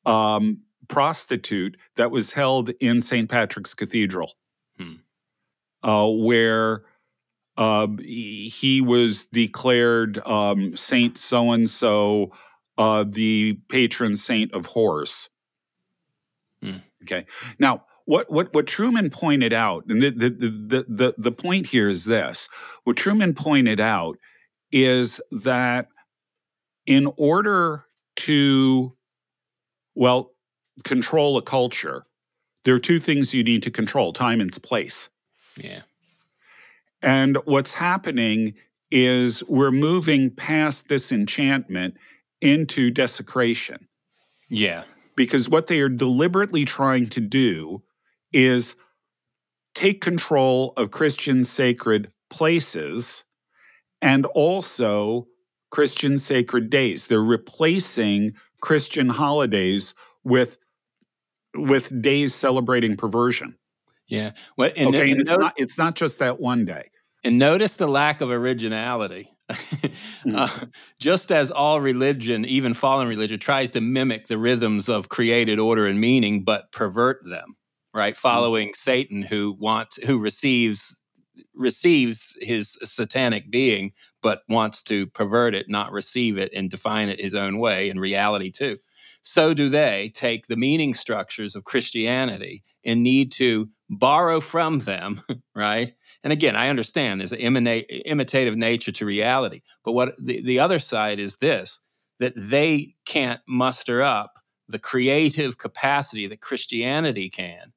um, prostitute that was held in St. Patrick's Cathedral, Hmm. uh, where um, he was declared um, Saint so and so, the patron saint of whores. Hmm. Okay. Now, what what what Trueman pointed out, and the, the the the the point here is this: what Trueman pointed out is that in order to well control a culture, there are two things you need to control: time and place. Yeah. And what's happening is we're moving past this enchantment into desecration Yeah. because what they are deliberately trying to do is take control of Christian sacred places and also Christian sacred days. They're replacing Christian holidays with with days celebrating perversion. Yeah. Well, and, okay, and it's note- not it's not just that one day. And notice the lack of originality. Uh, just as all religion, even fallen religion, tries to mimic the rhythms of created order and meaning, but pervert them, right? Following Satan, who wants, who receives receives his satanic being, but wants to pervert it, not receive it, and define it his own way in reality too. So do they take the meaning structures of Christianity and need to borrow from them, right? And again, I understand there's an imitative nature to reality. But what the, the other side is this that they can't muster up the creative capacity that Christianity can.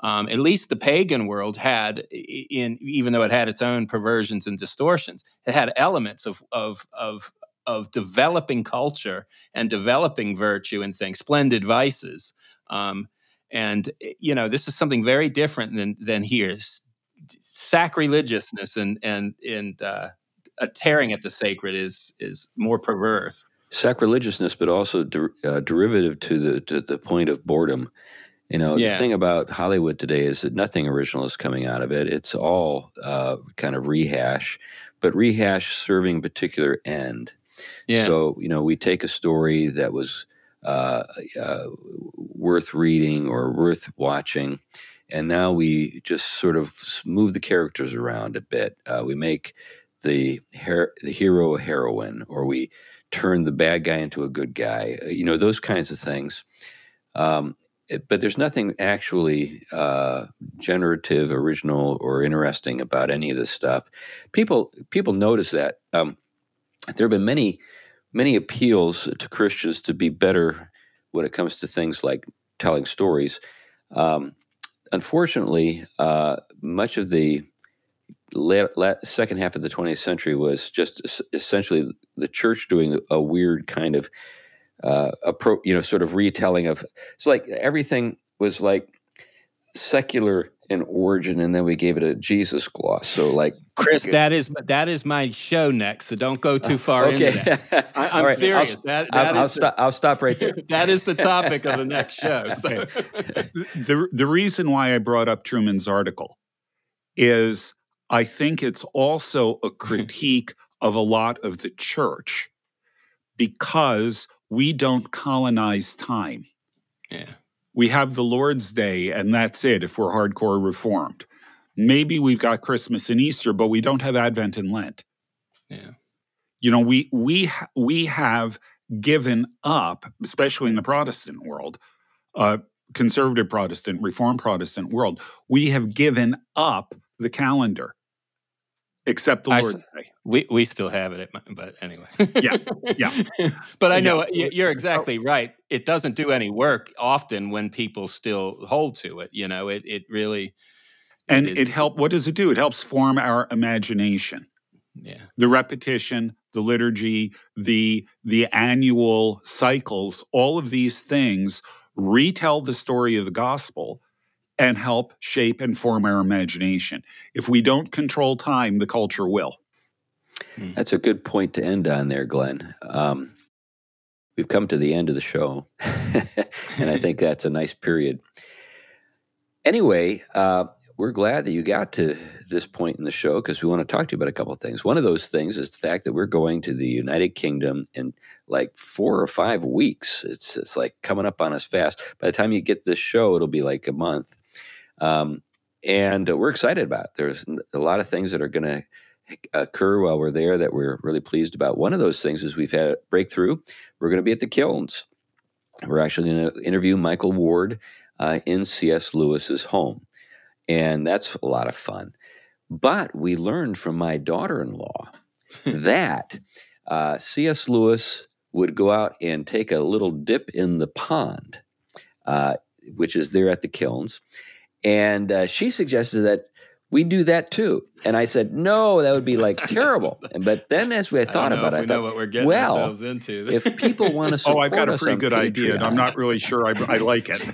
Um, at least the pagan world had, in even though it had its own perversions and distortions, it had elements of of of of developing culture and developing virtue and things, splendid vices. Um, and eh, you know, this is something very different than than here. S- sacrilegiousness and and and uh, a tearing at the sacred is is more perverse. sacrilegiousness, but also der- uh, derivative to the to the point of boredom. You know, Yeah. the thing about Hollywood today is that nothing original is coming out of it. It's all uh, kind of rehash, but rehash serving a particular end. Yeah, So you know, we take a story that was uh, uh, worth reading or worth watching, and now we just sort of move the characters around a bit. Uh, we make the her- the hero a heroine, or we turn the bad guy into a good guy. Uh, You know, those kinds of things. Um, it- but there's nothing actually uh, generative, original, or interesting about any of this stuff. People people notice that. Um, there have been many many appeals to Christians to be better when it comes to things like telling stories. Um, unfortunately, uh, much of the la- la- second half of the 20th century was just es- essentially the church doing a weird kind of uh, appro- you know, sort of retelling of. It's like everything was like secular in origin, and then we gave it a Jesus gloss. So, like, Chris, that is that is my show next, so don't go too far into that. I, I'm All right, serious. I'll, that, I'll, I'll the- stop. I'll stop right there. that is the topic of the next show. So. the the reason why I brought up Trueman's article is I think it's also a critique of a lot of the church because we don't colonize time. yeah, We have the Lord's Day and that's it if we're hardcore reformed. Maybe we've got Christmas and Easter but we don't have Advent and Lent. yeah, You know, we we we have given up, especially in the Protestant world, uh, conservative Protestant, Reformed Protestant world, we have given up the calendar, except the I Lord's Day. we we still have it, at my, but anyway. Yeah, yeah. but I know y- you're oh. exactly right. It doesn't do any work often when people still hold to it. You know, it it really And it- it help. What does it do? It helps form our imagination. yeah The repetition, the liturgy, the the annual cycles, all of these things retell the story of the gospel and help shape and form our imagination. If we don't control time, the culture will. Hmm. That's a good point to end on there, Glenn. Um, we've come to the end of the show, and I think that's a nice period. Anyway, uh, we're glad that you got to this point in the show because we want to talk to you about a couple of things. One of those things is the fact that we're going to the United Kingdom in like four or five weeks. It's it's like coming up on us fast. By the time you get this show, it'll be like a month, um, and we're excited about. It. There's a lot of things that are going to occur while we're there that we're really pleased about. One of those things is we've had a breakthrough. We're going to be at the Kilns. We're actually going to interview Michael Ward uh, in C.S. Lewis's home. And that's a lot of fun. But we learned from my daughter in law that uh, C.S. Lewis would go out and take a little dip in the pond, uh, which is there at the kilns. And uh, she suggested that we do that too. And I said, no, that would be like terrible. But then as we thought about it, I thought, what we're getting well, ourselves into. if people want to support us, oh, I've got a pretty good Patreon, idea, and I'm not really sure I, I like it.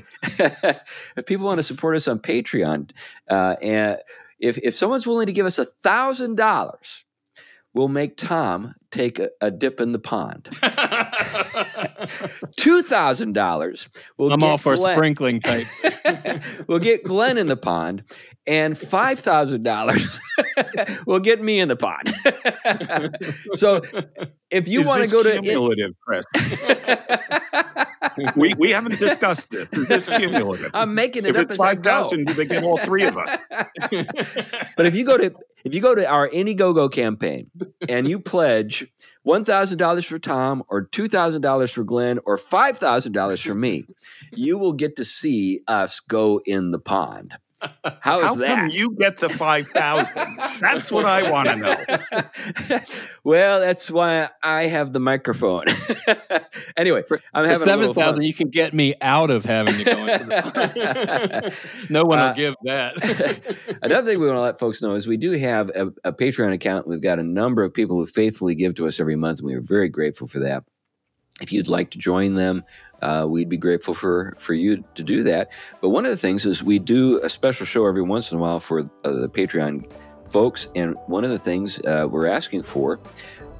if people want to support us on Patreon, uh, and if if someone's willing to give us a thousand dollars, we'll make Tom take a, a dip in the pond. Two thousand dollars. We'll I'm get all for Glenn- sprinkling type. we'll get Glenn in the pond, and five thousand dollars will get me in the pond. so, if you want to go to cumulative, Chris? we we haven't discussed this. Is this cumulative? I'm making it if up it's as I five go. thousand, do they get all three of us? but if you go to if you go to our Indiegogo campaign and you pledge one thousand dollars for Tom or two thousand dollars for Glenn or five thousand dollars for me, you will get to see us go in the pond. How is How that? come you get the five thousand? That's what I want to know. well, that's why I have the microphone. anyway, I'm having a seven thousand, you can get me out of having to go. Into the no one Uh, will give that. Another thing we want to let folks know is we do have a, a Patreon account. We've got a number of people who faithfully give to us every month, and we are very grateful for that. If you'd like to join them, uh, we'd be grateful for for you to do that. But one of the things is we do a special show every once in a while for uh, the Patreon folks, and one of the things uh, we're asking for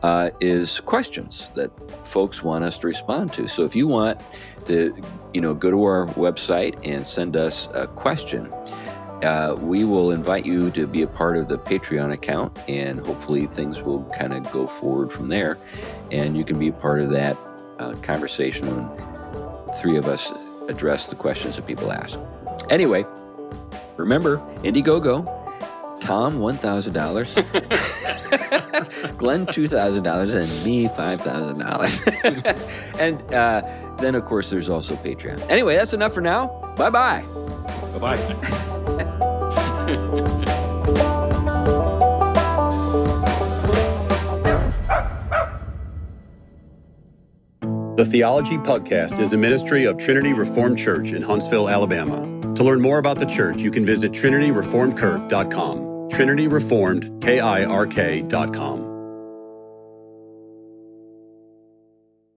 uh, is questions that folks want us to respond to. So if you want to, you know, go to our website and send us a question. Uh, we will invite you to be a part of the Patreon account, and hopefully things will kind of go forward from there. And you can be a part of that uh, conversation three of us address the questions that people ask. Anyway, remember Indiegogo, Tom one thousand dollars, Glenn two thousand dollars, and me five thousand dollars. and uh, then, of course, there's also Patreon. Anyway, that's enough for now. Bye bye. Bye bye. The Theology Pugcast is a ministry of Trinity Reformed Church in Huntsville, Alabama. To learn more about the church, you can visit trinityreformedkirk.com. Trinity Reformed, K I R K.com.